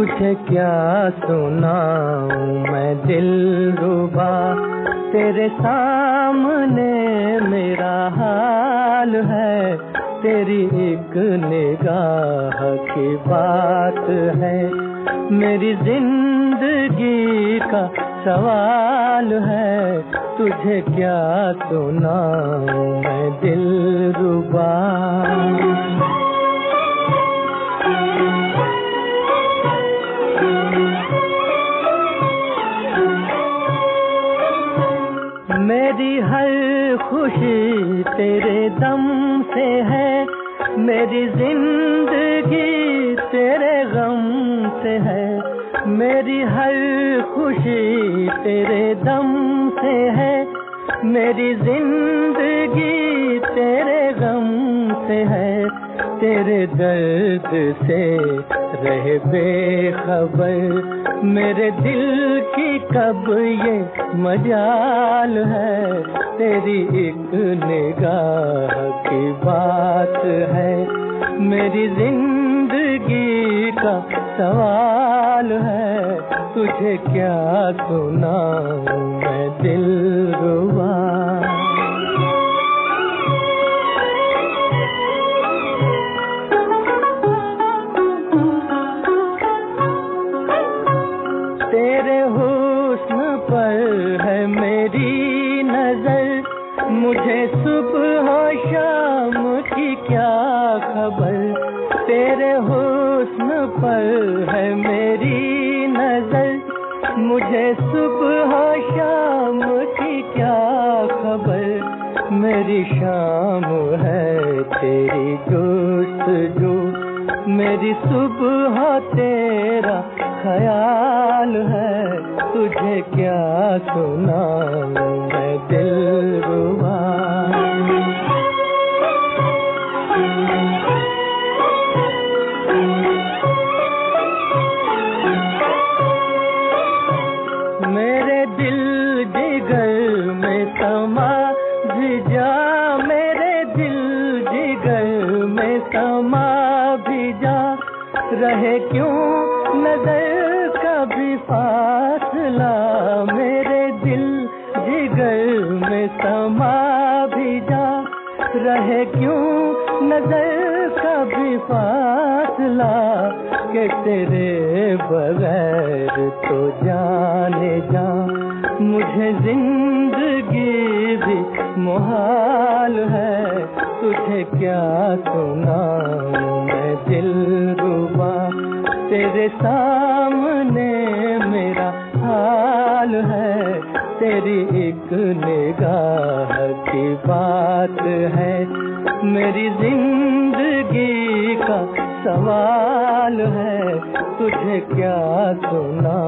تجھے کیا سنا میں دل روبا تیرے سامنے میرا حال ہے۔ تیری ایک نگاہ کی بات ہے۔ میری زندگی کا سوال ہے۔ تجھے کیا سنا میں دل روبا تیرے دم سے ہے، میری زندگی تیرے غم سے ہے، میری ہر خوشی تیرے دم سے ہے، میری زندگی تیرے غم سے ہے، تیرے درد سے رہ بے خبر۔ میرے دل کی کب یہ مجال ہے؟ تیری ایک نگاہ کی بات ہے۔ میری زندگی کا سوال ہے، تجھے کیا سنا میں دل ہے میری نظر مجھے صبح و شام کی کیا خبر؟ تیرے حسن پر ہے میری نظر مجھے صبح و شام کی کیا خبر؟ میری شام ہے تیری دوست جو میری صبح تیرا خیال ہے تجھے کیا سنا میں دل روا رہے کیوں نظر کبھی فاصلہ میرے دل جگر میں سما بھی جا رہے کیوں نظر کبھی فاصلہ کہ تیرے بغیر تو جانے جا مجھے زندگی بھی محال ہے تجھے کیا سنا تیرے سامنے میرا حال ہے، تیری ایک نگاہ کی بات ہے۔ میری زندگی کا سوال ہے، تجھے کیا سنا